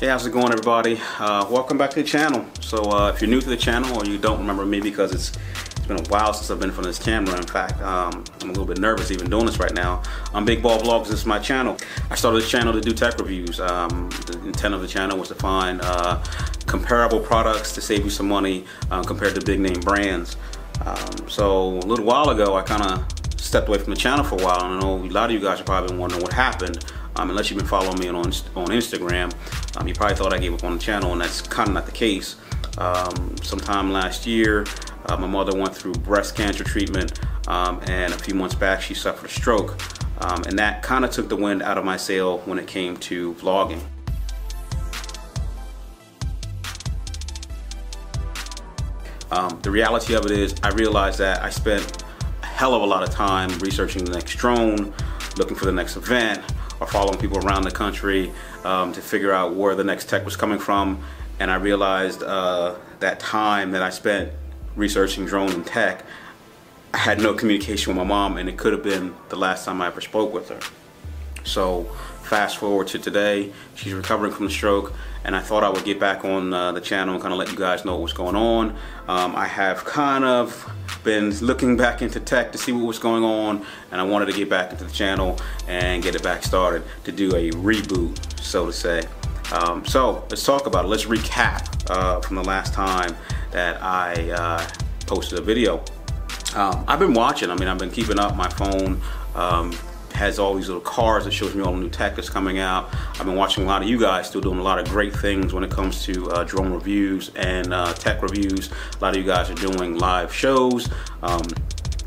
Hey, how's it going everybody? Uh, welcome back to the channel. So uh, if you're new to the channel or you don't remember me because it's, it's been a while since I've been in front of this camera. In fact, um, I'm a little bit nervous even doing this right now. I'm Big Ball Vlogs, this is my channel. I started this channel to do tech reviews. Um, the intent of the channel was to find uh, comparable products to save you some money uh, compared to big name brands. Um, so a little while ago, I kind of stepped away from the channel for a while and I know a lot of you guys are probably wondering what happened. Um, unless you've been following me on, on Instagram, um, you probably thought I gave up on the channel, and that's kind of not the case. Um, sometime last year, uh, my mother went through breast cancer treatment, um, and a few months back, she suffered a stroke. Um, and that kind of took the wind out of my sail when it came to vlogging. Um, the reality of it is, I realized that I spent a hell of a lot of time researching the next drone, looking for the next event, or following people around the country um, to figure out where the next tech was coming from. And I realized uh, that time that I spent researching drone and tech, I had no communication with my mom and it could have been the last time I ever spoke with her. So fast forward to today, she's recovering from the stroke and I thought I would get back on uh, the channel and kind of let you guys know what's going on. Um, I have kind of been looking back into tech to see what was going on and I wanted to get back into the channel and get it back started to do a reboot, so to say. Um, so let's talk about it. Let's recap uh, from the last time that I uh, posted a video. Um, I've been watching, I mean, I've been keeping up my phone, um, has all these little cards that shows me all the new tech that's coming out. I've been watching a lot of you guys still doing a lot of great things when it comes to uh, drone reviews and uh, tech reviews. A lot of you guys are doing live shows. Um,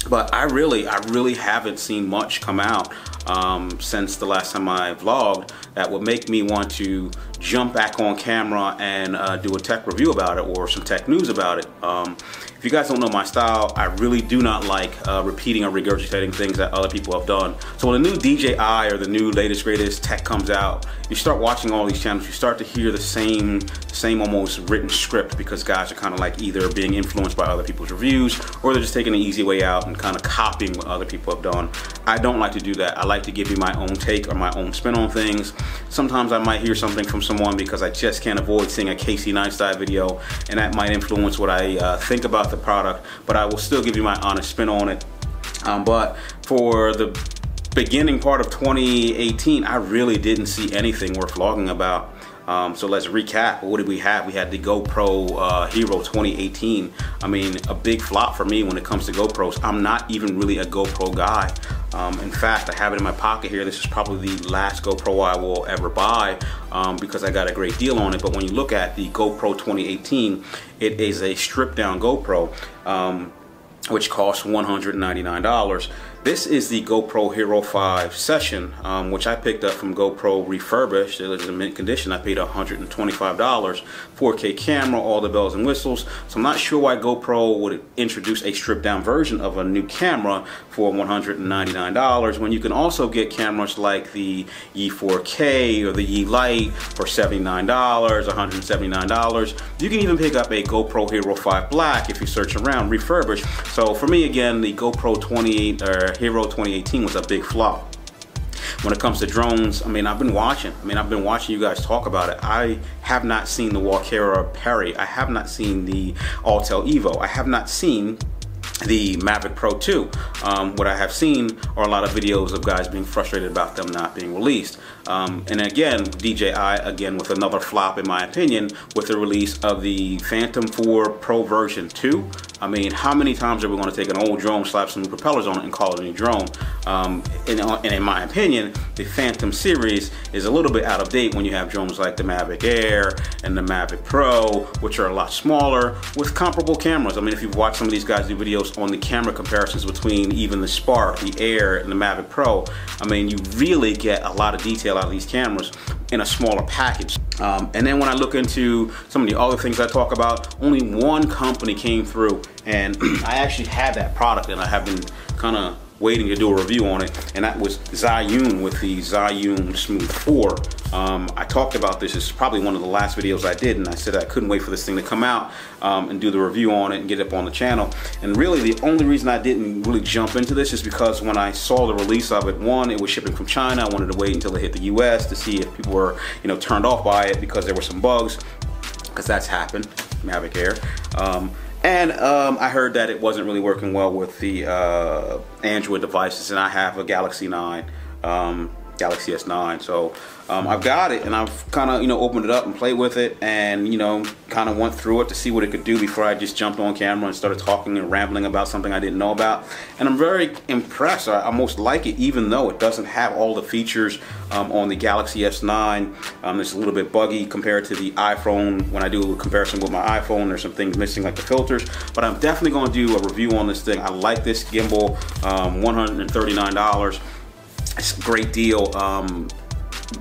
but I really, I really haven't seen much come out um, since the last time I vlogged that would make me want to jump back on camera and uh, do a tech review about it or some tech news about it. Um, if you guys don't know my style, I really do not like uh, repeating or regurgitating things that other people have done. So when a new DJI or the new latest greatest tech comes out, you start watching all these channels, you start to hear the same, same almost written script because guys are kind of like either being influenced by other people's reviews or they're just taking the easy way out and kind of copying what other people have done. I don't like to do that. I like to give you my own take or my own spin on things. Sometimes I might hear something from someone because I just can't avoid seeing a Casey Neistat video and that might influence what I uh, think about the product, but I will still give you my honest spin on it. Um, but for the beginning part of 2018, I really didn't see anything worth vlogging about. Um, so let's recap. What did we have? We had the GoPro uh, Hero 2018. I mean, a big flop for me when it comes to GoPros. I'm not even really a GoPro guy. Um, in fact, I have it in my pocket here. This is probably the last GoPro I will ever buy um, because I got a great deal on it. But when you look at the GoPro 2018, it is a stripped down GoPro. Um, which costs $199. This is the GoPro Hero 5 Session, um, which I picked up from GoPro refurbished. It was in mint condition. I paid $125. 4K camera, all the bells and whistles. So I'm not sure why GoPro would introduce a stripped down version of a new camera for $199 when you can also get cameras like the Yi 4K or the E Lite for $79, $179. You can even pick up a GoPro Hero 5 Black if you search around refurbished. So for me again, the GoPro 28 or Hero 2018 was a big flop. When it comes to drones, I mean, I've been watching. I mean, I've been watching you guys talk about it. I have not seen the Walkera Perry. I have not seen the Autel Evo. I have not seen the Mavic Pro 2. Um, what I have seen are a lot of videos of guys being frustrated about them not being released. Um, and again, DJI, again with another flop in my opinion, with the release of the Phantom 4 Pro version 2. I mean, how many times are we going to take an old drone, slap some new propellers on it, and call it a new drone? Um, and, and, in my opinion, the Phantom series is a little bit out of date when you have drones like the Mavic Air and the Mavic Pro, which are a lot smaller with comparable cameras. I mean, if you've watched some of these guys do videos on the camera comparisons between even the Spark, the Air, and the Mavic Pro, I mean, you really get a lot of detail out of these cameras in a smaller package. Um, and then when I look into some of the other things I talk about, only one company came through and I actually had that product and I have been kind of waiting to do a review on it and that was Zhiyun with the Zhiyun Smooth 4 Um, I talked about this. It's probably one of the last videos I did, and I said I couldn't wait for this thing to come out um, and do the review on it and get it up on the channel. And really, the only reason I didn't really jump into this is because when I saw the release of it, one, it was shipping from China. I wanted to wait until it hit the U.S. to see if people were, you know, turned off by it because there were some bugs, because that's happened. Mavic Air. Um, and um, I heard that it wasn't really working well with the uh, Android devices, and I have a Galaxy 9, um, Galaxy S9. So um, I've got it, and I've kind of you know opened it up and played with it, and you know kind of went through it to see what it could do before I just jumped on camera and started talking and rambling about something I didn't know about. And I'm very impressed. I almost like it, even though it doesn't have all the features um, on the Galaxy S9. Um, it's a little bit buggy compared to the iPhone. When I do a comparison with my iPhone, there's some things missing like the filters. But I'm definitely going to do a review on this thing. I like this gimbal, um, $139. It's a great deal. Um,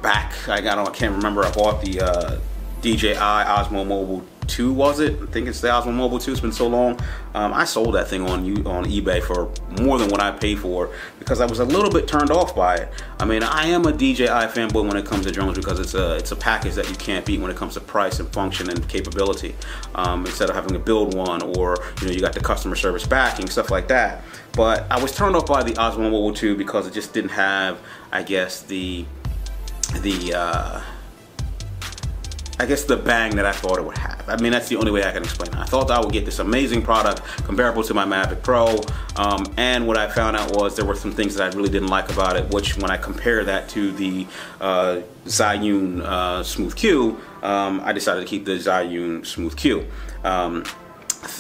back, I got I can't remember, I bought the uh, DJI Osmo Mobile 2 was it? I think it's the Osmo Mobile 2. It's been so long. Um, I sold that thing on on eBay for more than what I paid for because I was a little bit turned off by it. I mean, I am a DJI fanboy when it comes to drones because it's a it's a package that you can't beat when it comes to price and function and capability. Um, instead of having to build one or you know you got the customer service backing stuff like that. But I was turned off by the Osmo Mobile 2 because it just didn't have, I guess, the the uh, I guess the bang that I thought it would have. I mean, that's the only way I can explain it. I thought I would get this amazing product comparable to my Mavic Pro, um, and what I found out was there were some things that I really didn't like about it, which when I compare that to the uh, Zhiyun uh, Smooth Q, um, I decided to keep the Zhiyun Smooth Q. Um,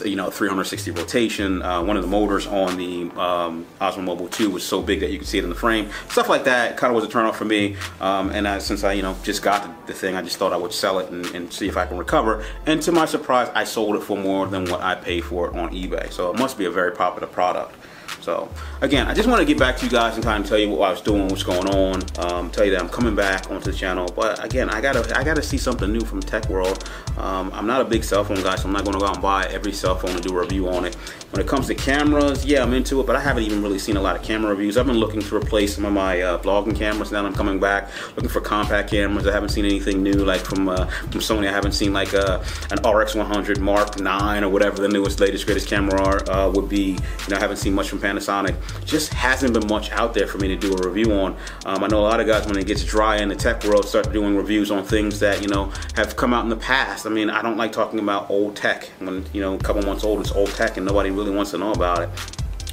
you know 360 rotation. Uh, one of the motors on the um, Osmo Mobile 2 was so big that you could see it in the frame. Stuff like that kind of was a turn off for me um, and I, since I you know just got the, the, thing I just thought I would sell it and, and, see if I can recover. And to my surprise I sold it for more than what I paid for it on eBay. So it must be a very popular product so again, I just want to get back to you guys and kind of tell you what I was doing, what's going on, um, tell you that I'm coming back onto the channel. But again, I gotta I gotta see something new from Tech World. Um, I'm not a big cell phone guy, so I'm not going to go out and buy every cell phone and do a review on it. When it comes to cameras, yeah, I'm into it, but I haven't even really seen a lot of camera reviews. I've been looking to replace some of my uh, vlogging cameras. Now I'm coming back looking for compact cameras. I haven't seen anything new like from uh, from Sony. I haven't seen like uh, an RX100 Mark 9 or whatever the newest, latest, greatest camera are, uh, would be. You know, I haven't seen much from Panasonic. Just hasn't been much out there for me to do a review on. Um, I know a lot of guys when it gets dry in the tech world start doing reviews on things that you know have come out in the past. I mean, I don't like talking about old tech when you know a couple months old. It's old tech and nobody really wants to know about it.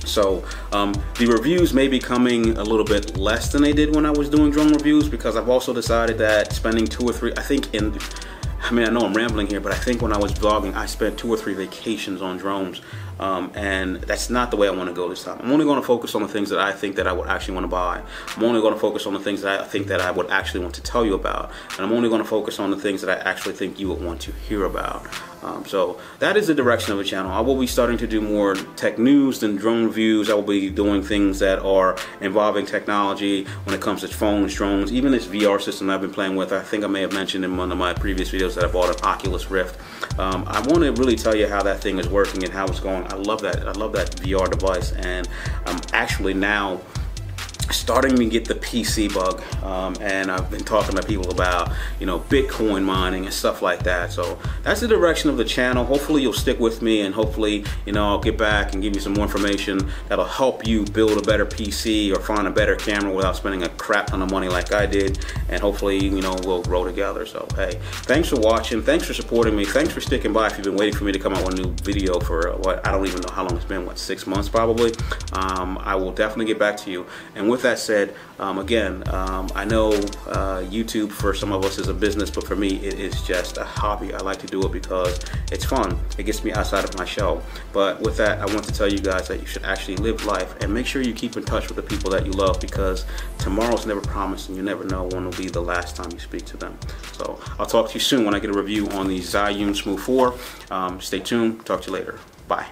So um, the reviews may be coming a little bit less than they did when I was doing drone reviews because I've also decided that spending two or three, I think in, I mean, I know I'm rambling here, but I think when I was vlogging, I spent two or three vacations on drones. Um, and that's not the way I want to go this time. I'm only going to focus on the things that I think that I would actually want to buy. I'm only going to focus on the things that I think that I would actually want to tell you about. And I'm only going to focus on the things that I actually think you would want to hear about. Um, so that is the direction of the channel. I will be starting to do more tech news than drone reviews. I will be doing things that are involving technology when it comes to phones, drones, even this VR system I've been playing with. I think I may have mentioned in one of my previous videos that I bought an Oculus Rift. Um, I want to really tell you how that thing is working and how it's going. I love that. I love that VR device, and I'm actually now starting to get the PC bug um, and I've been talking to people about you know Bitcoin mining and stuff like that. So that's the direction of the channel. Hopefully you'll stick with me and hopefully you know I'll get back and give you some more information that'll help you build a better PC or find a better camera without spending a crap ton of money like I did. And hopefully you know we'll grow together. So hey thanks for watching. Thanks for supporting me. Thanks for sticking by if you've been waiting for me to come out with a new video for what I don't even know how long it's been. What six months probably? Um, I will definitely get back to you. And with with that said, um, again, um, I know uh, YouTube for some of us is a business, but for me, it is just a hobby. I like to do it because it's fun. It gets me outside of my shell. But with that, I want to tell you guys that you should actually live life and make sure you keep in touch with the people that you love because tomorrow's never promised and you never know when will be the last time you speak to them. So I'll talk to you soon when I get a review on the Zhiyun Smooth 4. Um, stay tuned. Talk to you later. Bye.